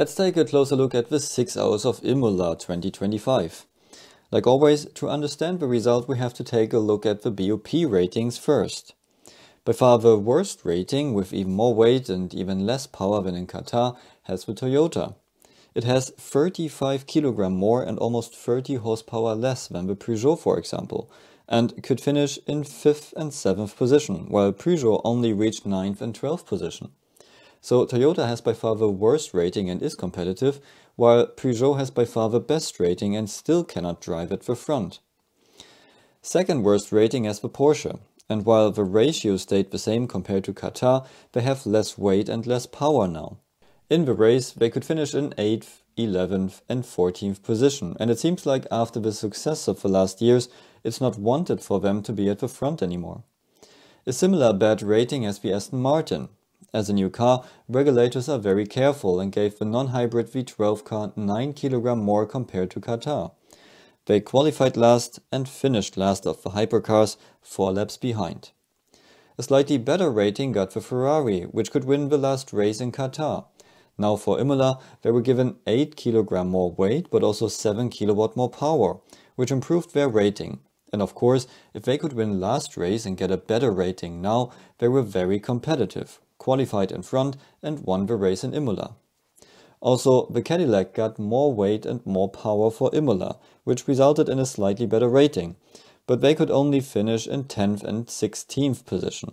Let's take a closer look at the 6 hours of Imola 2025. Like always, to understand the result we have to take a look at the BOP ratings first. By far the worst rating, with even more weight and even less power than in Qatar, has the Toyota. It has 35 kg more and almost 30 horsepower less than the Peugeot for example, and could finish in 5th and 7th position, while Peugeot only reached 9th and 12th position. So Toyota has by far the worst rating and is competitive, while Peugeot has by far the best rating and still cannot drive at the front. Second worst rating has the Porsche, and while the ratio stayed the same compared to Qatar, they have less weight and less power now. In the race, they could finish in 8th, 11th and 14th position, and it seems like after the success of the last years, it's not wanted for them to be at the front anymore. A similar bad rating has the Aston Martin, as a new car, regulators are very careful and gave the non-hybrid V12 car 9 kg more compared to Qatar. They qualified last and finished last of the hypercars, 4 laps behind. A slightly better rating got the Ferrari, which could win the last race in Qatar. Now for Imola, they were given 8 kg more weight, but also 7 kW more power, which improved their rating. And of course, if they could win last race and get a better rating now, they were very competitive qualified in front and won the race in Imola. Also, the Cadillac got more weight and more power for Imola, which resulted in a slightly better rating, but they could only finish in 10th and 16th position.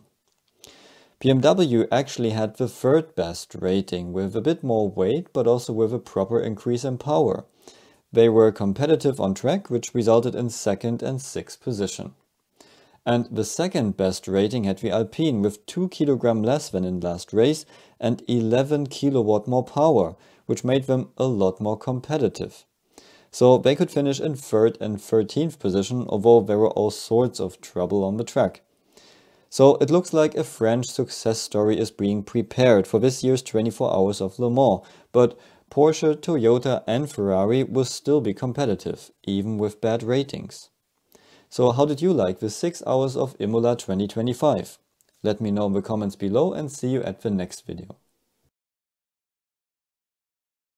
BMW actually had the third best rating with a bit more weight but also with a proper increase in power. They were competitive on track which resulted in second and sixth position. And the second best rating had the Alpine with 2 kg less than in last race and 11 kilowatt more power, which made them a lot more competitive. So they could finish in 3rd and 13th position, although there were all sorts of trouble on the track. So it looks like a French success story is being prepared for this year's 24 Hours of Le Mans, but Porsche, Toyota and Ferrari will still be competitive, even with bad ratings. So how did you like the 6 hours of Imola 2025? Let me know in the comments below and see you at the next video.